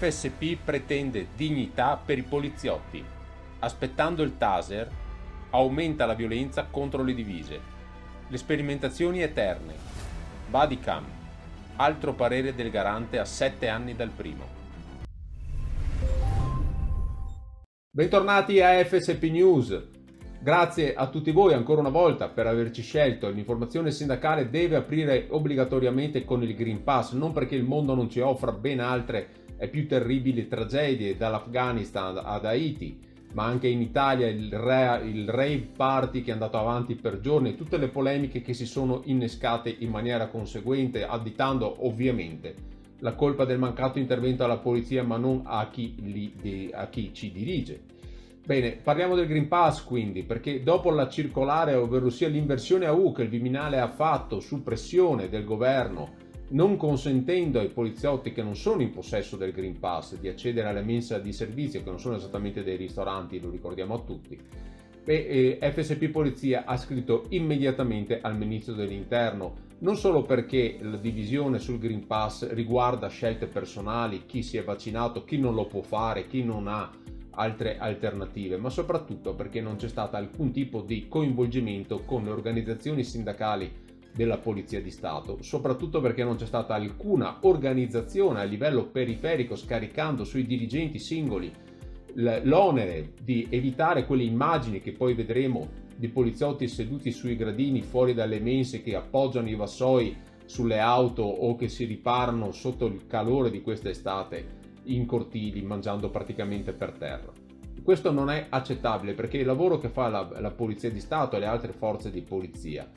FSP pretende dignità per i poliziotti. Aspettando il taser, aumenta la violenza contro le divise. Le sperimentazioni eterne. Bodycam. Altro parere del garante a 7 anni dal primo. Bentornati a FSP News. Grazie a tutti voi ancora una volta per averci scelto. L'informazione sindacale deve aprire obbligatoriamente con il Green Pass, non perché il mondo non ci offra ben altre e più terribili tragedie dall'Afghanistan ad Haiti, ma anche in Italia il, re, il rave party che è andato avanti per giorni, tutte le polemiche che si sono innescate in maniera conseguente, additando ovviamente la colpa del mancato intervento alla polizia, ma non a chi, li, a chi ci dirige. Bene, parliamo del Green Pass quindi, perché dopo la circolare, ovvero sia l'inversione a U che il Viminale ha fatto su pressione del governo non consentendo ai poliziotti che non sono in possesso del Green Pass di accedere alle mense di servizio, che non sono esattamente dei ristoranti, lo ricordiamo a tutti, e, e FSP Polizia ha scritto immediatamente al Ministro dell'Interno, non solo perché la divisione sul Green Pass riguarda scelte personali, chi si è vaccinato, chi non lo può fare, chi non ha altre alternative, ma soprattutto perché non c'è stato alcun tipo di coinvolgimento con le organizzazioni sindacali della Polizia di Stato, soprattutto perché non c'è stata alcuna organizzazione a livello periferico scaricando sui dirigenti singoli l'onere di evitare quelle immagini che poi vedremo di poliziotti seduti sui gradini fuori dalle mense che appoggiano i vassoi sulle auto o che si riparano sotto il calore di questa estate in cortili mangiando praticamente per terra. Questo non è accettabile perché il lavoro che fa la, la Polizia di Stato e le altre forze di polizia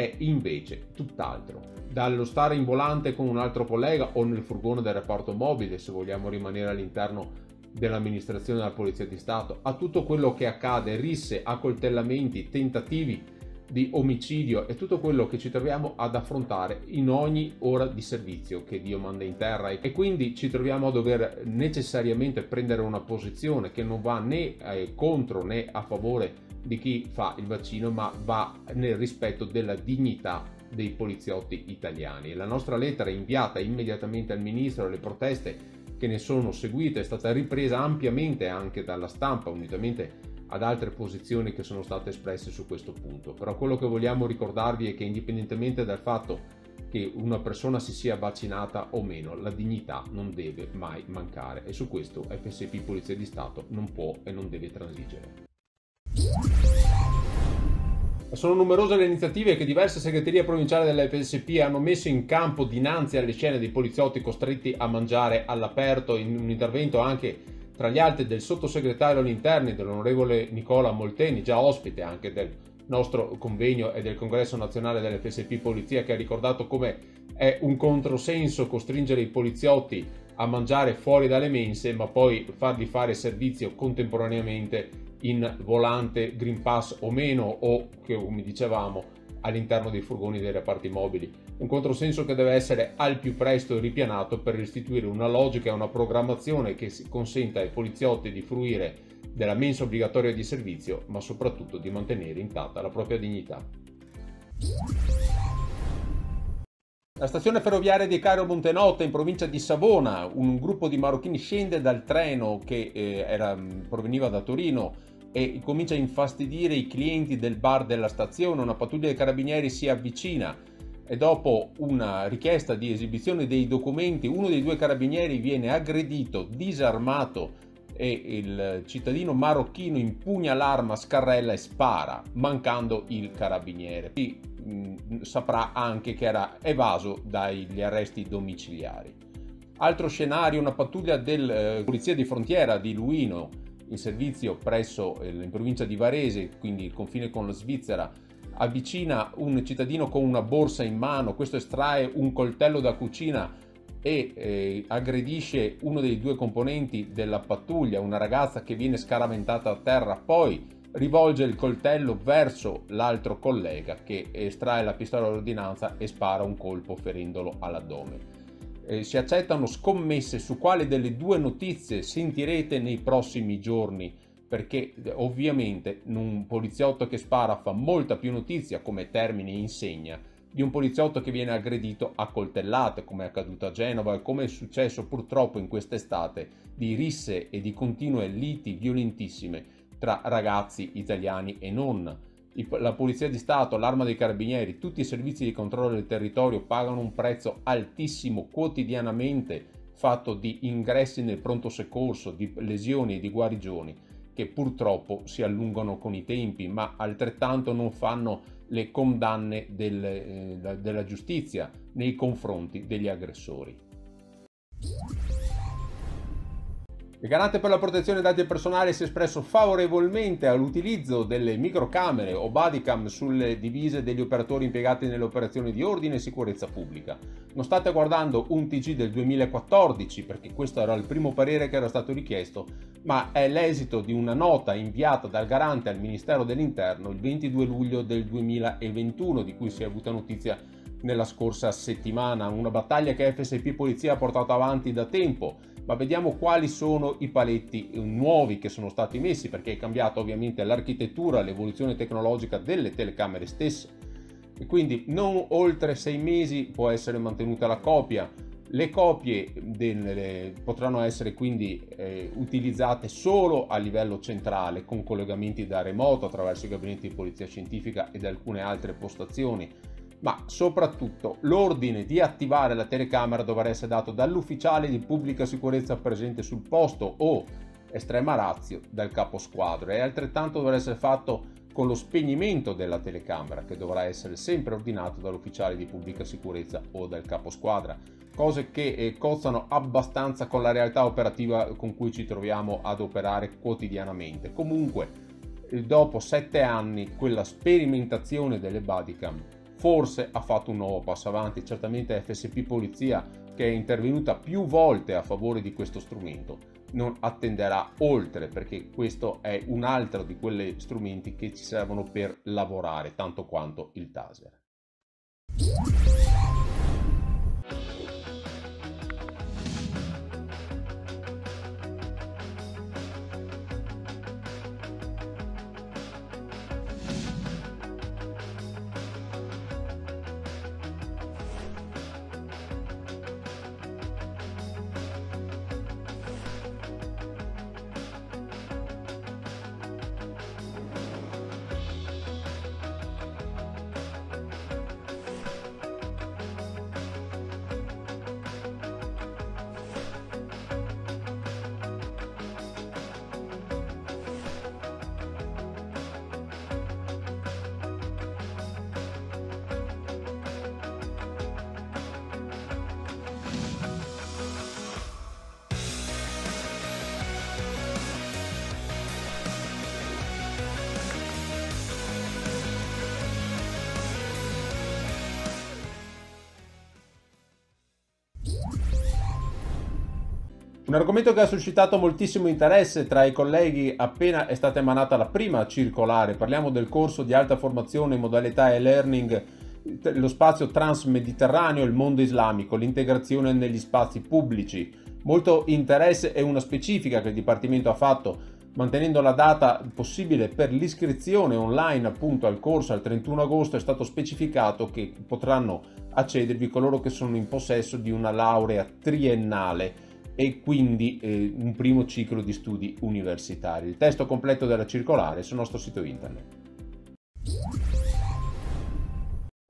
è invece tutt'altro. Dallo stare in volante con un altro collega o nel furgone del reparto mobile, se vogliamo rimanere all'interno dell'amministrazione della Polizia di Stato, a tutto quello che accade, risse, accoltellamenti, tentativi di omicidio e tutto quello che ci troviamo ad affrontare in ogni ora di servizio che Dio manda in terra e quindi ci troviamo a dover necessariamente prendere una posizione che non va né eh, contro né a favore di chi fa il vaccino, ma va nel rispetto della dignità dei poliziotti italiani. La nostra lettera inviata immediatamente al ministro, le proteste che ne sono seguite, è stata ripresa ampiamente anche dalla stampa, unitamente ad altre posizioni che sono state espresse su questo punto. Però quello che vogliamo ricordarvi è che indipendentemente dal fatto che una persona si sia vaccinata o meno, la dignità non deve mai mancare e su questo FSP Polizia di Stato non può e non deve transigere. Sono numerose le iniziative che diverse segreterie provinciali della FSP hanno messo in campo dinanzi alle scene dei poliziotti costretti a mangiare all'aperto, in un intervento anche tra gli altri del sottosegretario all'interno dell'onorevole Nicola Molteni, già ospite anche del nostro convegno e del congresso nazionale dell'FSP Polizia, che ha ricordato come è un controsenso costringere i poliziotti a mangiare fuori dalle mense, ma poi fargli fare servizio contemporaneamente in volante Green Pass o meno o che come dicevamo all'interno dei furgoni dei reparti mobili. Un controsenso che deve essere al più presto ripianato per restituire una logica e una programmazione che consenta ai poliziotti di fruire della mensa obbligatoria di servizio, ma soprattutto di mantenere intatta la propria dignità. La stazione ferroviaria di Cairo Montenotte in provincia di Savona, un gruppo di marocchini scende dal treno che eh, era, proveniva da Torino e comincia a infastidire i clienti del bar della stazione, una pattuglia dei carabinieri si avvicina e dopo una richiesta di esibizione dei documenti uno dei due carabinieri viene aggredito, disarmato e il cittadino marocchino impugna l'arma, scarrella e spara, mancando il carabiniere. E, mh, saprà anche che era evaso dagli arresti domiciliari. Altro scenario, una pattuglia della eh, Polizia di Frontiera di Luino in servizio presso eh, in provincia di Varese, quindi il confine con la Svizzera, avvicina un cittadino con una borsa in mano, questo estrae un coltello da cucina e eh, aggredisce uno dei due componenti della pattuglia, una ragazza che viene scaraventata a terra, poi rivolge il coltello verso l'altro collega che estrae la pistola d'ordinanza e spara un colpo ferendolo all'addome eh, si accettano scommesse su quale delle due notizie sentirete nei prossimi giorni perché eh, ovviamente un poliziotto che spara fa molta più notizia come termine insegna di un poliziotto che viene aggredito a coltellate, come è accaduto a Genova e come è successo purtroppo in quest'estate, di risse e di continue liti violentissime tra ragazzi italiani e non. La Polizia di Stato, l'Arma dei Carabinieri, tutti i servizi di controllo del territorio pagano un prezzo altissimo quotidianamente fatto di ingressi nel pronto soccorso, di lesioni e di guarigioni che purtroppo si allungano con i tempi, ma altrettanto non fanno le condanne del, eh, della giustizia nei confronti degli aggressori. Il garante per la protezione dei dati personali si è espresso favorevolmente all'utilizzo delle microcamere o bodycam sulle divise degli operatori impiegati nelle operazioni di ordine e sicurezza pubblica. Non state guardando un TG del 2014 perché questo era il primo parere che era stato richiesto, ma è l'esito di una nota inviata dal garante al Ministero dell'Interno il 22 luglio del 2021 di cui si è avuta notizia nella scorsa settimana, una battaglia che FSP Polizia ha portato avanti da tempo ma vediamo quali sono i paletti nuovi che sono stati messi perché è cambiata ovviamente l'architettura, l'evoluzione tecnologica delle telecamere stesse e quindi non oltre sei mesi può essere mantenuta la copia. Le copie delle, potranno essere quindi eh, utilizzate solo a livello centrale con collegamenti da remoto attraverso i gabinetti di polizia scientifica ed alcune altre postazioni ma soprattutto l'ordine di attivare la telecamera dovrà essere dato dall'ufficiale di pubblica sicurezza presente sul posto o estrema razio dal capo squadra e altrettanto dovrà essere fatto con lo spegnimento della telecamera che dovrà essere sempre ordinato dall'ufficiale di pubblica sicurezza o dal capo squadra cose che eh, cozzano abbastanza con la realtà operativa con cui ci troviamo ad operare quotidianamente. Comunque eh, dopo sette anni quella sperimentazione delle bodycam forse ha fatto un nuovo passo avanti, certamente FSP Polizia che è intervenuta più volte a favore di questo strumento non attenderà oltre perché questo è un altro di quegli strumenti che ci servono per lavorare tanto quanto il taser. Un argomento che ha suscitato moltissimo interesse tra i colleghi appena è stata emanata la prima circolare, parliamo del corso di alta formazione in modalità e-learning, lo spazio transmediterraneo, il mondo islamico, l'integrazione negli spazi pubblici. Molto interesse e una specifica che il Dipartimento ha fatto mantenendo la data possibile per l'iscrizione online appunto al corso al 31 agosto è stato specificato che potranno accedervi coloro che sono in possesso di una laurea triennale e quindi eh, un primo ciclo di studi universitari. Il testo completo della circolare sul nostro sito internet.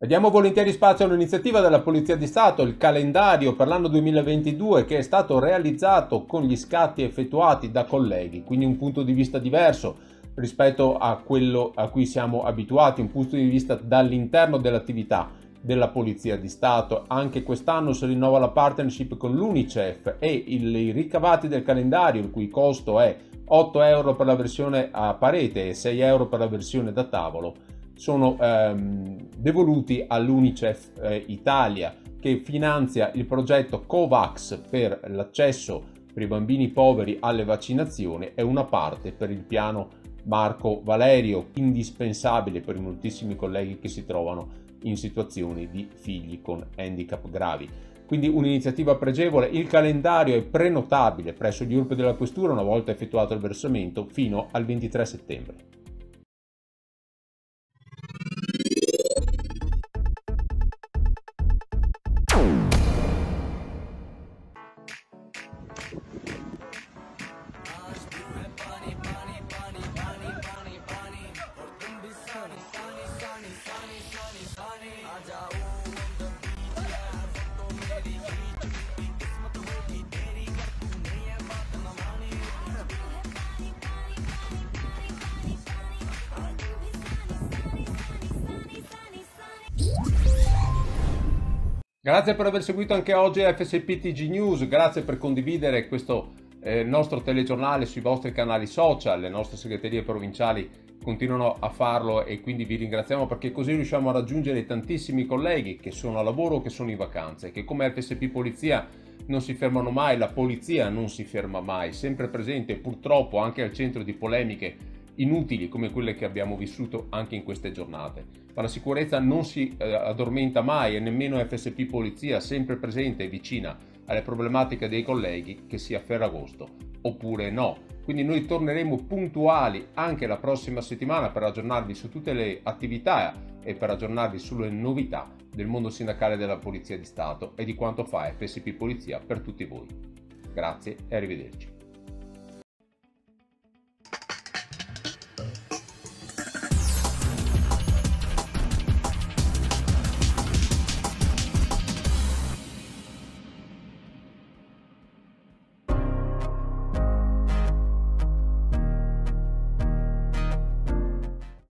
Diamo volentieri spazio all'iniziativa della Polizia di Stato, il calendario per l'anno 2022 che è stato realizzato con gli scatti effettuati da colleghi, quindi un punto di vista diverso rispetto a quello a cui siamo abituati, un punto di vista dall'interno dell'attività della Polizia di Stato. Anche quest'anno si rinnova la partnership con l'UNICEF e i ricavati del calendario, il cui costo è 8 euro per la versione a parete e 6 euro per la versione da tavolo, sono ehm, devoluti all'UNICEF eh, Italia che finanzia il progetto COVAX per l'accesso per i bambini poveri alle vaccinazioni e una parte per il piano Marco Valerio, indispensabile per moltissimi colleghi che si trovano in situazioni di figli con handicap gravi. Quindi un'iniziativa pregevole, il calendario è prenotabile presso gli URP della Questura una volta effettuato il versamento fino al 23 settembre. Grazie per aver seguito anche oggi FSP TG News, grazie per condividere questo eh, nostro telegiornale sui vostri canali social, le nostre segreterie provinciali continuano a farlo e quindi vi ringraziamo perché così riusciamo a raggiungere tantissimi colleghi che sono a lavoro che sono in vacanze, che come FSP Polizia non si fermano mai, la polizia non si ferma mai, sempre presente purtroppo anche al centro di polemiche inutili come quelle che abbiamo vissuto anche in queste giornate. Ma la sicurezza non si eh, addormenta mai e nemmeno FSP Polizia, sempre presente e vicina alle problematiche dei colleghi, che sia Ferragosto oppure no. Quindi noi torneremo puntuali anche la prossima settimana per aggiornarvi su tutte le attività e per aggiornarvi sulle novità del mondo sindacale della Polizia di Stato e di quanto fa FSP Polizia per tutti voi. Grazie e arrivederci.